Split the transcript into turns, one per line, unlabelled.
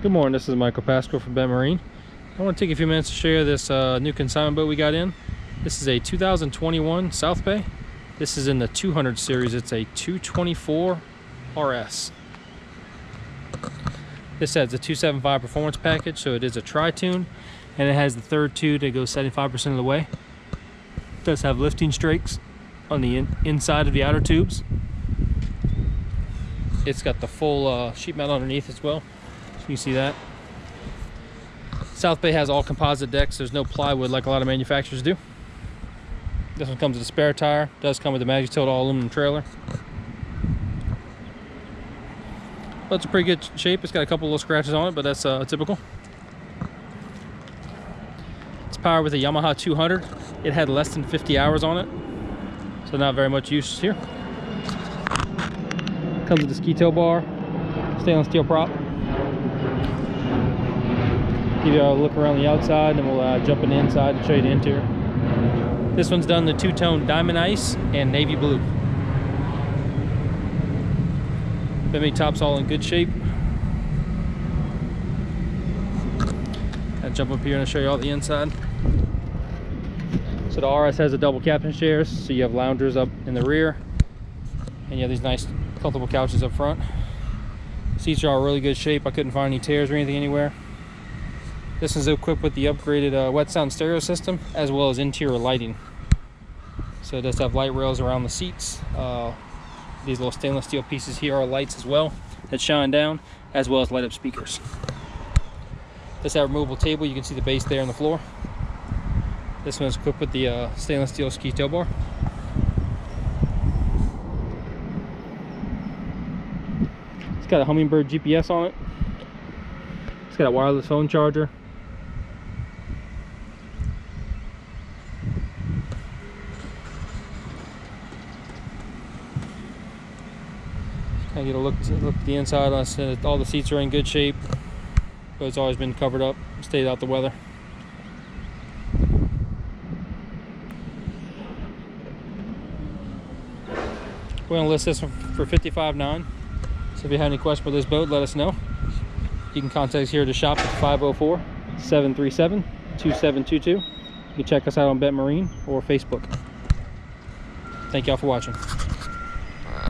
Good morning, this is Michael Pasco from Bent Marine. I want to take a few minutes to you this uh, new consignment boat we got in. This is a 2021 South Bay. This is in the 200 series. It's a 224 RS. This has a 275 performance package, so it is a tri-toon, and it has the third tube that goes 75% of the way. It does have lifting strakes on the in inside of the outer tubes. It's got the full uh, sheet metal underneath as well. You see that. South Bay has all composite decks. There's no plywood like a lot of manufacturers do. This one comes with a spare tire. Does come with a Magic Tilt all aluminum trailer. But it's a pretty good shape. It's got a couple little scratches on it, but that's uh, typical. It's powered with a Yamaha 200. It had less than 50 hours on it, so not very much use here. Comes with a ski tow bar, stainless steel prop give you a look around the outside and we'll uh, jump in the inside and show you the interior. This one's done the two-tone diamond ice and navy blue. Bimini top's all in good shape. I'll jump up here and show you all the inside. So the RS has a double captain chairs, so you have loungers up in the rear, and you have these nice comfortable couches up front. Seats are all really good shape. I couldn't find any tears or anything anywhere. This is equipped with the upgraded uh, wet sound stereo system as well as interior lighting. So it does have light rails around the seats. Uh, these little stainless steel pieces here are lights as well that shine down as well as light up speakers. This has a removable table. You can see the base there on the floor. This one's equipped with the uh, stainless steel ski tow bar. It's got a Humminbird GPS on it. It's got a wireless phone charger I get a look, look at the inside. I said all the seats are in good shape, but it's always been covered up, stayed out the weather. We're gonna list this one for 55.9. So if you have any questions about this boat, let us know. You can contact us here at the shop at 504-737-2722. You can check us out on Bent Marine or Facebook. Thank y'all for watching.